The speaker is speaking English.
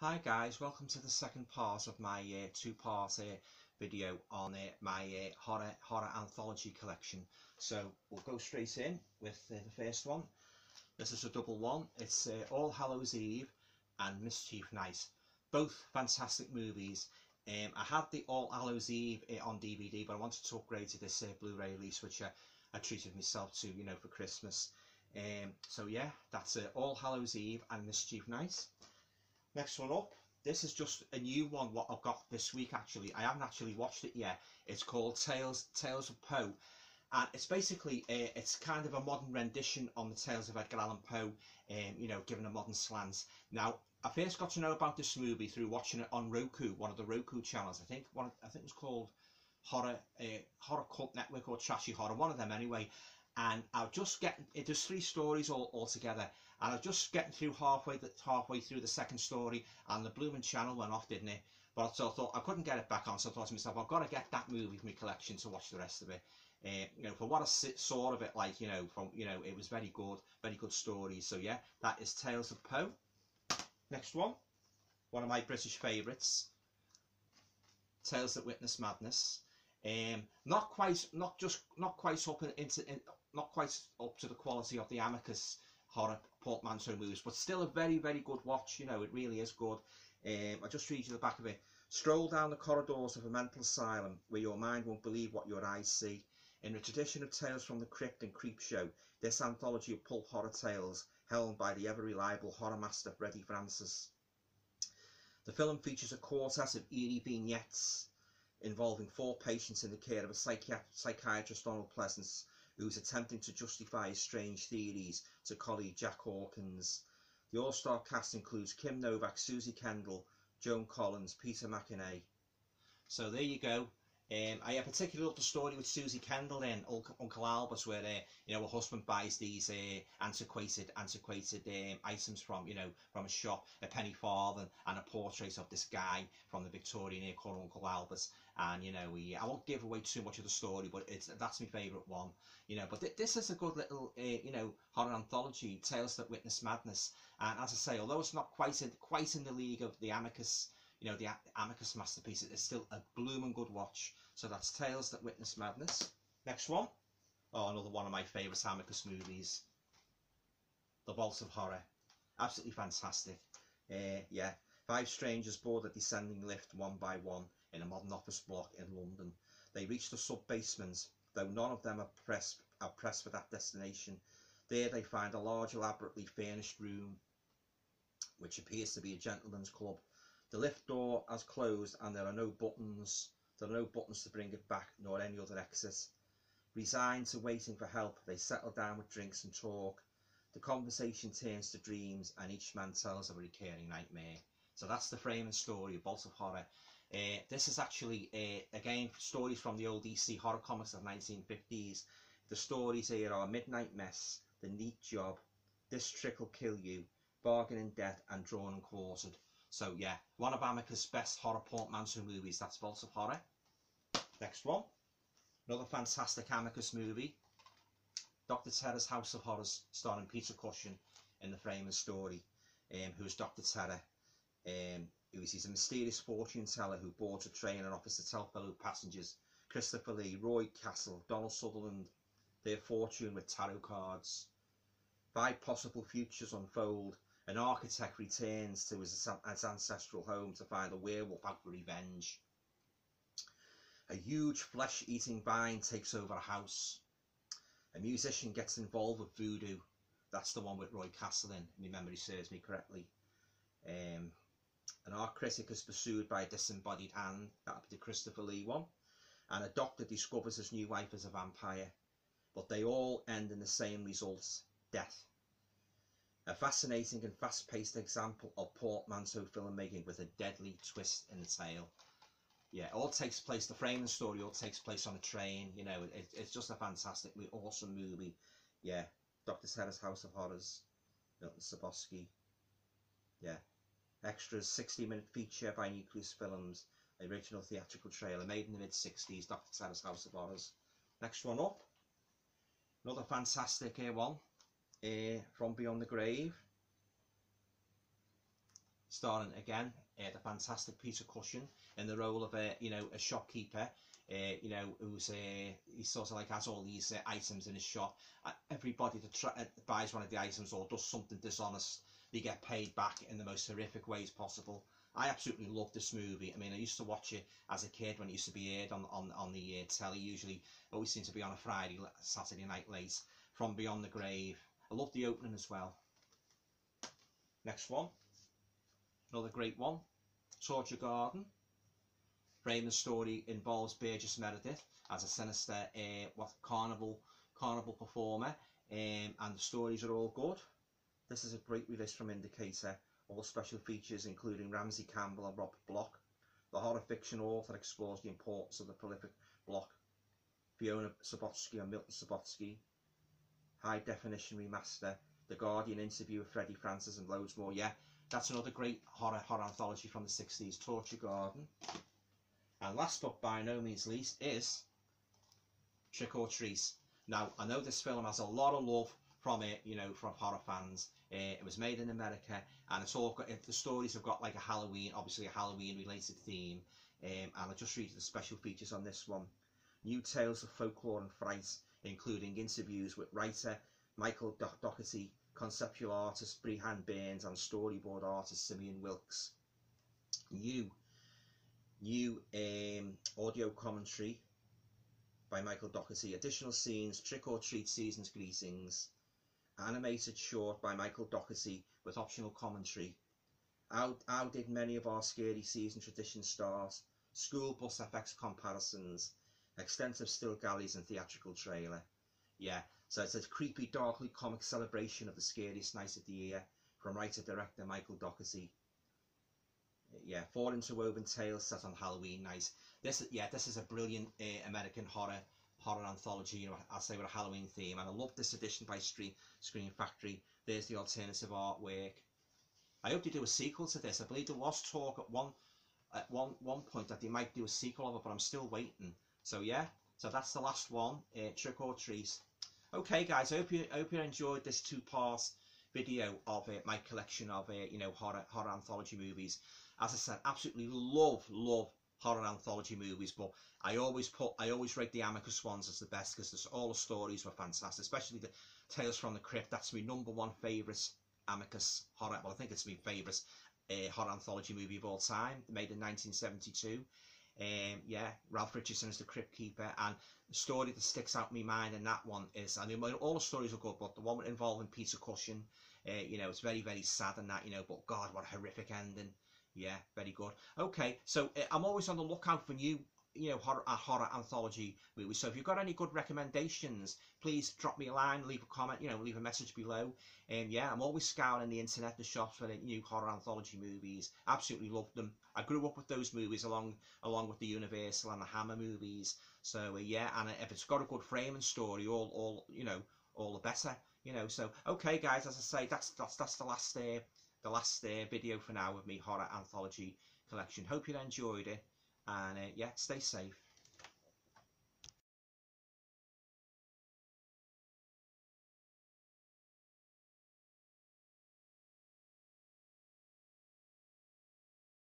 Hi guys, welcome to the second part of my uh, two-part uh, video on uh, my uh, horror horror anthology collection. So we'll go straight in with uh, the first one. This is a double one. It's uh, All Hallows Eve and Mischief Night. Both fantastic movies. Um, I had the All Hallows Eve on DVD, but I wanted to upgrade to this Blu-ray release, which I, I treated myself to, you know, for Christmas. Um, so yeah, that's All Hallows Eve and Mischief Night. Next one up. This is just a new one. What I've got this week actually. I haven't actually watched it yet. It's called Tales Tales of Poe, and it's basically uh, it's kind of a modern rendition on the Tales of Edgar Allan Poe. Um, you know, given a modern slant. Now, I first got to know about this movie through watching it on Roku, one of the Roku channels. I think one. I think it was called Horror uh, Horror Cult Network or Trashy Horror. One of them anyway and I'll just get it. there's three stories all, all together and I was just getting through halfway the, halfway through the second story and the blooming channel went off didn't it? But so I thought I couldn't get it back on so I thought to myself I've got to get that movie from my collection to watch the rest of it. Uh, you know for what I saw of it like you know from you know it was very good very good stories. So yeah that is Tales of Poe. Next one. One of my British favourites. Tales that Witness Madness. Um, not quite, not just, not quite up in, into, in, not quite up to the quality of the Amicus horror portmanteau movies, but still a very, very good watch. You know, it really is good. Um, I just read you the back of it. Stroll down the corridors of a mental asylum where your mind won't believe what your eyes see. In the tradition of Tales from the Crypt and Creepshow, this anthology of pulp horror tales, helmed by the ever-reliable horror master Freddie Francis. The film features a quartet of eerie vignettes involving four patients in the care of a psychiat psychiatrist Donald Pleasence who is attempting to justify his strange theories to colleague Jack Hawkins. The all-star cast includes Kim Novak, Suzy Kendall, Joan Collins, Peter McEnery. So there you go. Um, I particularly love the story with Suzy Kendall and Uncle Albert, where uh, you know her husband buys these uh, antiquated, antiquated um, items from you know from a shop, a penny farthing, and a portrait of this guy from the Victorian era called Uncle Albert. And you know, we, I won't give away too much of the story, but it's that's my favourite one. You know, but th this is a good little uh, you know horror anthology, tales that witness madness. And as I say, although it's not quite in, quite in the league of the Amicus you know, the Amicus masterpiece. It's still a blooming good watch. So that's Tales That Witness Madness. Next one. Oh, another one of my favourite Amicus movies. The Vault of Horror. Absolutely fantastic. Uh, yeah. Five strangers board a descending lift one by one in a modern office block in London. They reach the sub-basement, though none of them are pressed, are pressed for that destination. There they find a large, elaborately furnished room, which appears to be a gentleman's club the lift door has closed and there are no buttons. There are no buttons to bring it back nor any other exit. Resigned to waiting for help, they settle down with drinks and talk. The conversation turns to dreams and each man tells of a recurring nightmare. So that's the frame and story of Vault of Horror. Uh, this is actually, uh, again, stories from the old DC horror comics of 1950s. The stories here are Midnight Mess, The Neat Job, This Trick Will Kill You, Bargain in Death and Drawn and Quartered. So yeah, one of Amicus' best horror portmanteau movies, that's Vault of Horror. Next one, another fantastic Amicus movie, Dr. Terror's House of Horrors, starring Peter Cushing in the frame and story, um, who is Dr. Terror. Um, who is he's a mysterious fortune teller who boards a train and offers to tell fellow passengers Christopher Lee, Roy Castle, Donald Sutherland, their fortune with tarot cards. Five possible futures unfold an architect returns to his, his ancestral home to find a werewolf out for revenge. A huge flesh-eating vine takes over a house. A musician gets involved with voodoo. That's the one with Roy Castle if my memory serves me correctly. Um, an art critic is pursued by a disembodied hand. That would be the Christopher Lee one. And a doctor discovers his new wife is a vampire. But they all end in the same result, death. A fascinating and fast-paced example of portmanteau filmmaking with a deadly twist in the tale. Yeah, all takes place, the frame and story all takes place on a train, you know, it, it's just a fantastic, awesome movie. Yeah, Dr. Terror's House of Horrors, Milton Subotsky. Yeah, extras, 60-minute feature by Nucleus Films, original theatrical trailer made in the mid-60s, Dr. Terror's House of Horrors. Next one up, another fantastic uh, one, uh, From Beyond the Grave. starring again uh, the fantastic Peter Cushing in the role of a you know a shopkeeper. Uh, you know, who's uh, he sort of like has all these uh, items in his shop. Uh, everybody that try, uh, buys one of the items or does something dishonest, they get paid back in the most horrific ways possible. I absolutely love this movie. I mean, I used to watch it as a kid when it used to be aired on on on the uh, telly. Usually, always seemed to be on a Friday, Saturday night late. From Beyond the Grave. I love the opening as well. Next one, another great one, Torture Garden. Raymond's story involves Burgess Meredith as a sinister uh, what carnival carnival performer, um, and the stories are all good. This is a great release from Indicator. All special features including Ramsey Campbell and Robert Bloch. The horror fiction author explores the importance of the prolific Bloch, Fiona Subotsky and Milton Subotsky, high definition remaster, The Guardian interview with Freddie Francis and loads more. Yeah, that's another great horror horror anthology from the 60s, Torture Garden. And last but by no means least is Trick or Treat. Now, I know this film has a lot of love from it, you know, from horror fans. Uh, it was made in America, and it's all got, the stories have got like a Halloween, obviously a Halloween related theme. Um, and I'll just read the special features on this one. New tales of folklore and fright, including interviews with writer Michael Do Dougherty, conceptual artist Breehn Burns, and storyboard artist Simeon Wilkes. New, new um, audio commentary by Michael Dougherty, additional scenes, trick or treat seasons greetings, animated short by Michael Dougherty with optional commentary. How, how did many of our scary season tradition start? School bus FX comparisons, extensive still galleys and theatrical trailer. Yeah, so it's a creepy, darkly comic celebration of the scariest night of the year from writer-director Michael Dougherty. Yeah, four interwoven tales set on Halloween night. This, yeah, this is a brilliant uh, American horror horror anthology, you know, I'll say with a Halloween theme. And I love this edition by Scream, Scream Factory. There's the alternative artwork. I hope they do a sequel to this. I believe there was talk at one at one one point that they might do a sequel of it, but I'm still waiting. So yeah, so that's the last one, uh, Trick or Treat. Okay, guys, I hope you hope you enjoyed this two-part video of uh, my collection of uh, you know horror horror anthology movies. As I said, absolutely love love horror anthology movies, but I always put I always rate the Amicus ones as the best because all the stories were fantastic, especially the Tales from the Crypt. That's my number one favourite Amicus horror. Well, I think it's my favourite uh, horror anthology movie of all time, made in 1972. Um, yeah, Ralph Richardson is the Crypt Keeper, and the story that sticks out in my mind in that one is, I mean, all the stories are good, but the one involving Peter Cushing, uh, you know, it's very, very sad and that, you know, but God, what a horrific ending. Yeah, very good. Okay, so uh, I'm always on the lookout for new you know horror, uh, horror anthology movies. So if you've got any good recommendations, please drop me a line, leave a comment, you know, leave a message below. And um, yeah, I'm always scouring the internet, the shops for the new horror anthology movies. Absolutely love them. I grew up with those movies along along with the Universal and the Hammer movies. So uh, yeah, and if it's got a good frame and story, all all you know, all the better. You know, so okay, guys, as I say, that's that's that's the last uh, the last uh, video for now of me horror anthology collection. Hope you enjoyed it and uh, yeah, stay safe.